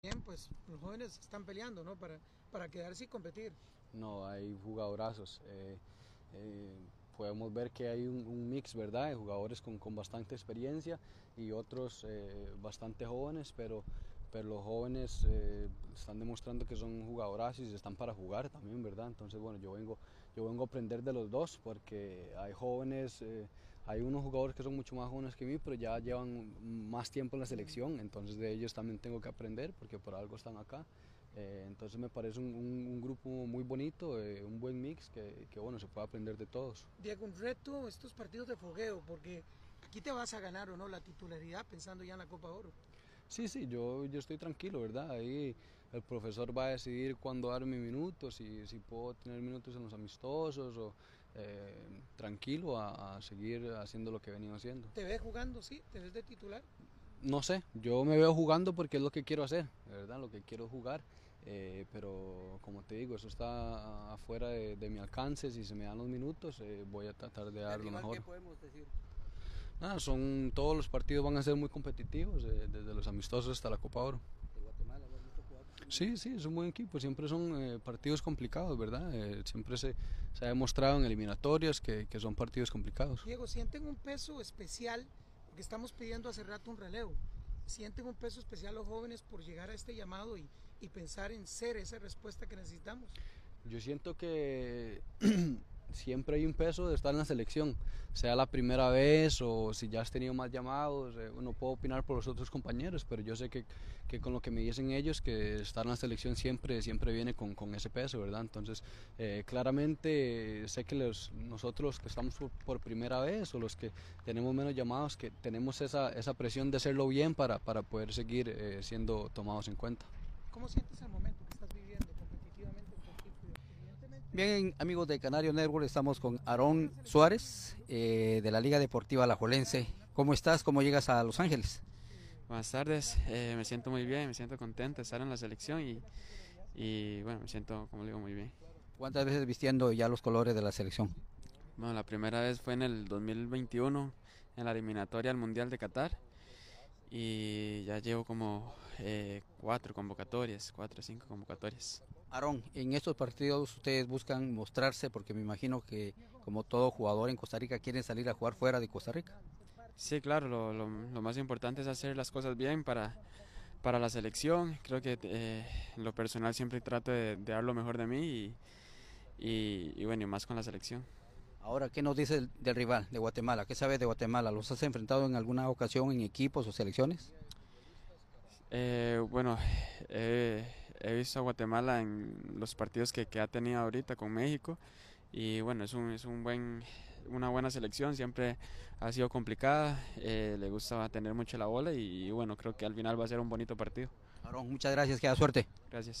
Bien, pues los jóvenes están peleando, ¿no? Para, para quedarse y competir. No, hay jugadorazos. Eh, eh, podemos ver que hay un, mix, ¿verdad? De jugadores con, con bastante experiencia y otros eh, bastante jóvenes, pero, pero los jóvenes están demostrando que son jugadorazos y están para jugar también, ¿verdad? Entonces, bueno, yo vengo, yo vengo a aprender de los dos porque hay jóvenes, hay unos jugadores que son mucho más jóvenes que mí, pero ya llevan más tiempo en la selección, entonces de ellos también tengo que aprender porque por algo están acá. Eh, entonces me parece un, un- un grupo muy bonito, eh, un buen mix que, que, bueno, se puede aprender de todos. Diego, un reto estos partidos de fogueo, porque aquí te vas a ganar o no la titularidad pensando ya en la Copa Oro. Sí, sí, yo, yo estoy tranquilo, ¿verdad? Ahí el profesor va a decidir cuándo darme minutos, si, si puedo tener minutos en los amistosos o eh, tranquilo a, a seguir haciendo lo que he venido haciendo. ¿Te ves jugando, sí? ¿Te ves de titular? No sé, yo me veo jugando porque es lo que quiero hacer, ¿verdad? Lo que quiero jugar, eh, pero como te digo, eso está afuera de, de mi alcance, si se me dan los minutos eh, voy a tratar de dar lo mejor. ¿Qué podemos decir? Nada, son, todos los partidos van a ser muy competitivos, eh, desde los amistosos hasta la Copa Oro. De Guatemala. Sí, sí, es un buen equipo, siempre son eh, partidos complicados, ¿verdad? Eh, siempre se, se ha demostrado en eliminatorias que, que son partidos complicados. Diego, ¿sienten un peso especial? Porque estamos pidiendo hace rato un relevo. ¿Sienten un peso especial los jóvenes por llegar a este llamado y, y pensar en ser esa respuesta que necesitamos? Yo siento que siempre hay un peso de estar en la selección, sea la primera vez o si ya has tenido más llamados, eh, no puedo opinar por los otros compañeros, pero yo sé que, que con lo que me dicen ellos, que estar en la selección siempre, siempre viene con, con ese peso, ¿verdad? Entonces, eh, claramente sé que los, nosotros que estamos por, por primera vez o los que tenemos menos llamados, que tenemos esa, esa presión de hacerlo bien para, para poder seguir eh, siendo tomados en cuenta. ¿Cómo sientes el momento que estás viviendo competitivamente en tu equipo? Y evidentemente, Bien, amigos de Canario Network, estamos con Aarón Suárez eh, de la Liga Deportiva Alajuelense. ¿Cómo estás? ¿Cómo llegas a Los Ángeles? Buenas tardes, eh, me siento muy bien, me siento contento de estar en la selección y, y bueno, me siento, como le digo, muy bien. ¿Cuántas veces vistiendo ya los colores de la selección? Bueno, la primera vez fue en el 2021 en la eliminatoria al Mundial de Qatar y ya llevo como eh, cuatro convocatorias, cuatro o cinco convocatorias. Aarón, en estos partidos ustedes buscan mostrarse porque me imagino que como todo jugador en Costa Rica quieren salir a jugar fuera de Costa Rica. Sí, claro, lo, lo- lo más importante es hacer las cosas bien para, para la selección. Creo que eh, en lo personal siempre trato de, de dar lo mejor de mí y, y, y bueno, y más con la selección. Ahora, ¿qué nos dice del, del rival de Guatemala? ¿Qué sabes de Guatemala? ¿Los has enfrentado en alguna ocasión en equipos o selecciones? Eh, bueno, eh, he visto a Guatemala en los partidos que, que ha tenido ahorita con México y bueno, es un, es un buen, una buena selección, siempre ha sido complicada, eh, le gusta tener mucho la bola y, bueno, creo que al final va a ser un bonito partido. Aarón, muchas gracias, queda suerte. Gracias.